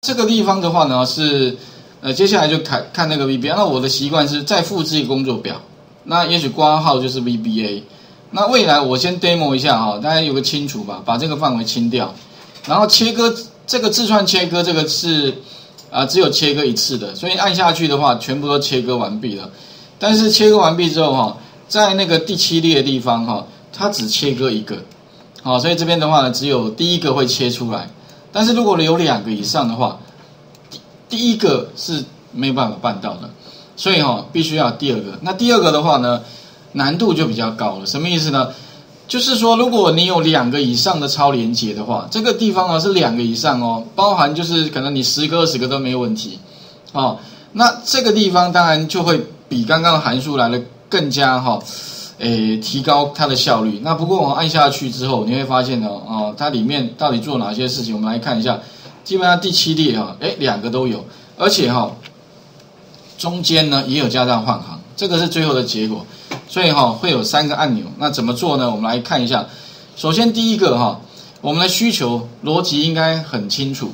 这个地方的话呢是，呃，接下来就看看那个 VBA。那我的习惯是再复制一个工作表，那也许挂号就是 VBA。那未来我先 demo 一下哈，大家有个清楚吧，把这个范围清掉，然后切割这个字串切割这个是啊只有切割一次的，所以按下去的话全部都切割完毕了。但是切割完毕之后哈，在那个第七列的地方哈，它只切割一个，好，所以这边的话呢只有第一个会切出来。但是如果有两个以上的话，第第一个是没有办法办到的，所以哈必须要第二个。那第二个的话呢？难度就比较高了，什么意思呢？就是说，如果你有两个以上的超连接的话，这个地方呢是两个以上哦，包含就是可能你十个二十个都没有问题，哦，那这个地方当然就会比刚刚的函数来的更加哈，诶，提高它的效率。那不过我按下去之后，你会发现呢，哦，它里面到底做哪些事情？我们来看一下，基本上第七列哈，诶，两个都有，而且哈，中间呢也有加上换行，这个是最后的结果。所以哈会有三个按钮，那怎么做呢？我们来看一下。首先第一个哈，我们的需求逻辑应该很清楚。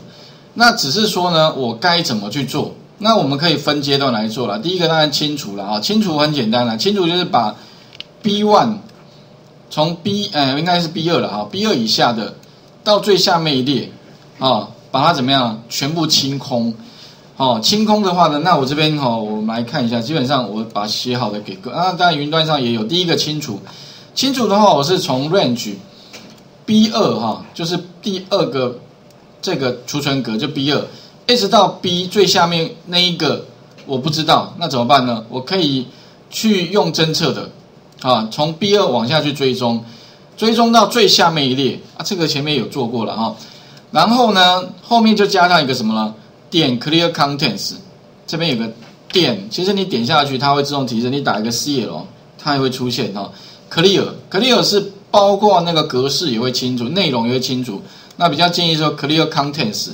那只是说呢，我该怎么去做？那我们可以分阶段来做了。第一个当然清除了啊，清除很简单了，清除就是把 B one 从 B 呃应该是 B 二了哈，B 二以下的到最下面一列啊，把它怎么样全部清空。好，清空的话呢，那我这边哈，我们来看一下，基本上我把写好的给个啊，当然云端上也有。第一个清除，清除的话，我是从 range B 二哈，就是第二个这个储存格就 B 二，一直到 B 最下面那一个我不知道，那怎么办呢？我可以去用侦测的啊，从 B 二往下去追踪，追踪到最下面一列啊，这个前面有做过了哈，然后呢，后面就加上一个什么了？点 Clear Contents，这边有个点，其实你点下去，它会自动提示。你打一个 CL，它也会出现哈。Clear，Clear 是包括那个格式也会清楚，内容也会清楚。那比较建议说 Clear Contents，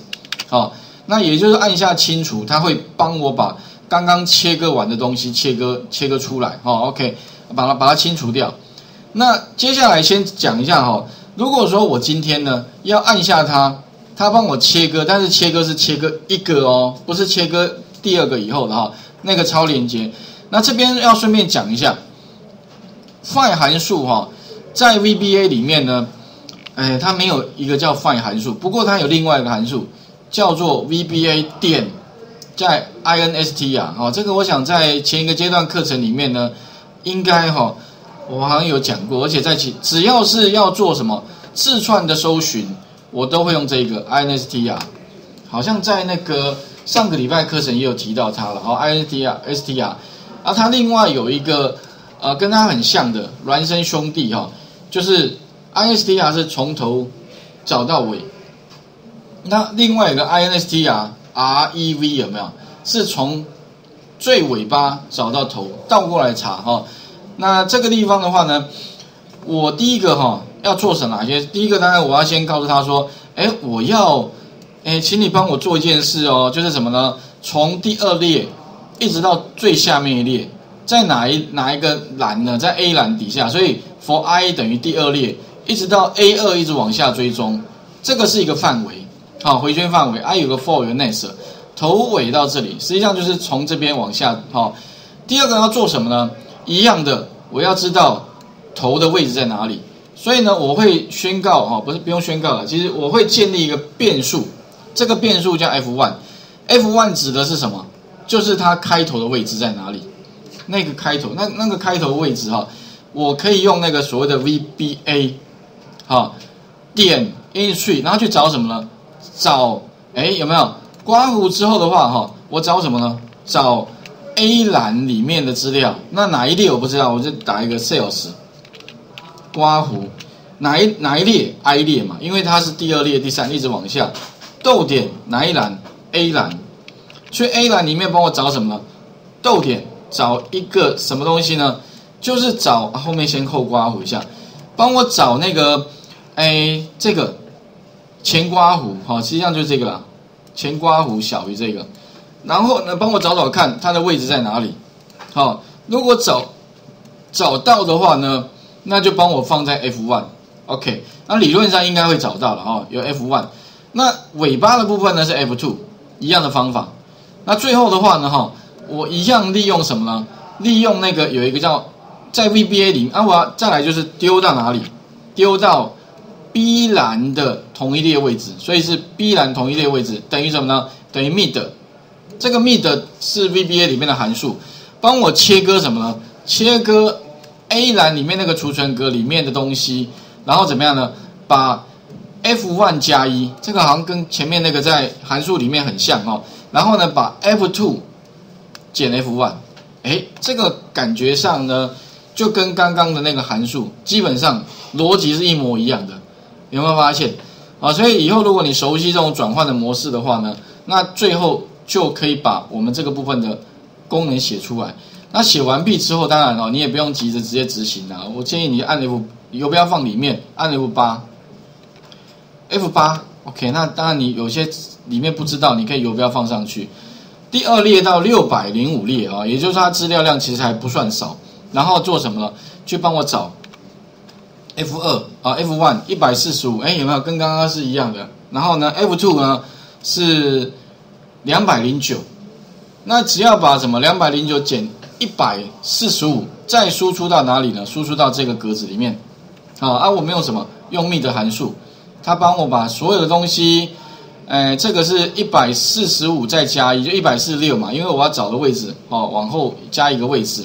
好，那也就是按下清除，它会帮我把刚刚切割完的东西切割切割出来。好，OK，把它把它清除掉。那接下来先讲一下哈，如果说我今天呢要按下它。它帮我切割，但是切割是切割一个哦，不是切割第二个以后的哈，那个超连接。那这边要顺便讲一下，find 函数哈，在 VBA 里面呢，哎，它没有一个叫 find 函数，不过它有另外一个函数叫做 VBA 点在 INST 啊，哦，这个我想在前一个阶段课程里面呢，应该哈，我好像有讲过，而且在其只要是要做什么字串的搜寻。我都会用这个 INST 啊，好像在那个上个礼拜课程也有提到它了。哦，INST 啊，ST 啊，啊，它另外有一个呃跟它很像的孪生兄弟哈，就是 INST 啊是从头找到尾，那另外一个 INST 啊 REV 有没有？是从最尾巴找到头，倒过来查哈。那这个地方的话呢，我第一个哈。要做什哪些？第一个当然我要先告诉他说，哎，我要，哎，请你帮我做一件事哦，就是什么呢？从第二列一直到最下面一列，在哪一哪一个栏呢？在 A 栏底下，所以 for i 等于第二列，一直到 A 二一直往下追踪，这个是一个范围，好，回圈范围。i 有个 for 有个 next，头尾到这里，实际上就是从这边往下，好。第二个要做什么呢？一样的，我要知道头的位置在哪里。所以呢，我会宣告哈，不是不用宣告了。其实我会建立一个变数，这个变数叫 f one。f one 指的是什么？就是它开头的位置在哪里？那个开头，那那个开头位置哈，我可以用那个所谓的 VBA，好，点 entry，然后去找什么呢？找哎有没有刮胡之后的话哈，我找什么呢？找 A 栏里面的资料。那哪一列我不知道，我就打一个 sales。刮胡哪一哪一列 I 列嘛？因为它是第二列、第三，一直往下。逗点哪一栏 A 栏？去 A 栏里面帮我找什么呢？逗点找一个什么东西呢？就是找后面先扣刮胡一下，帮我找那个哎这个前刮胡好，实际上就是这个啦。前刮胡小于这个，然后呢帮我找找看它的位置在哪里。好，如果找找到的话呢？那就帮我放在 F one，OK，那理论上应该会找到了哈，有 F one，那尾巴的部分呢是 F two，一样的方法。那最后的话呢，哈，我一样利用什么呢？利用那个有一个叫在 VBA 里啊，我再来就是丢到哪里？丢到 B 栏的同一列位置，所以是 B 栏同一列位置等于什么呢？等于 mid。这个 mid 是 VBA 里面的函数，帮我切割什么呢？切割 A 栏里面那个储存格里面的东西，然后怎么样呢？把 F1 加一，这个好像跟前面那个在函数里面很像哦。然后呢，把 F2 减 F1，哎，这个感觉上呢，就跟刚刚的那个函数基本上逻辑是一模一样的，有没有发现？啊，所以以后如果你熟悉这种转换的模式的话呢，那最后就可以把我们这个部分的功能写出来。那写完毕之后，当然哦，你也不用急着直接执行啊。我建议你按 F，游标放里面，按 F 八，F 八，OK。那当然你有些里面不知道，你可以游标放上去。第二列到六百零五列啊，也就是它资料量其实还不算少。然后做什么呢？去帮我找 F 二啊，F one 一百四十五，哎，有没有跟刚刚是一样的？然后呢，F two 呢是两百零九。那只要把什么两百零九减一百四十五，再输出到哪里呢？输出到这个格子里面。啊，啊，我们用什么？用 mid 函数，它帮我把所有的东西，哎，这个是一百四十五再加一，就一百四十六嘛。因为我要找的位置，哦，往后加一个位置。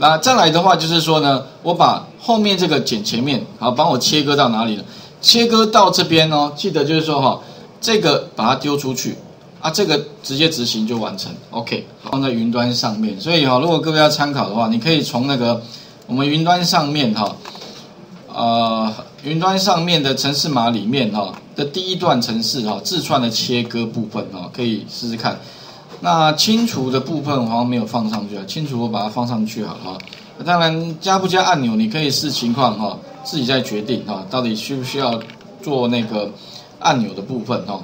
那再来的话就是说呢，我把后面这个剪前面，好，帮我切割到哪里了？切割到这边哦。记得就是说哈，这个把它丢出去。啊，这个直接执行就完成，OK，放在云端上面。所以哈，如果各位要参考的话，你可以从那个我们云端上面哈，呃，云端上面的城市码里面哈的第一段程式哈，自串的切割部分哈，可以试试看。那清除的部分好像没有放上去啊，清除我把它放上去好了。当然加不加按钮，你可以视情况哈，自己再决定哈，到底需不需要做那个按钮的部分哈。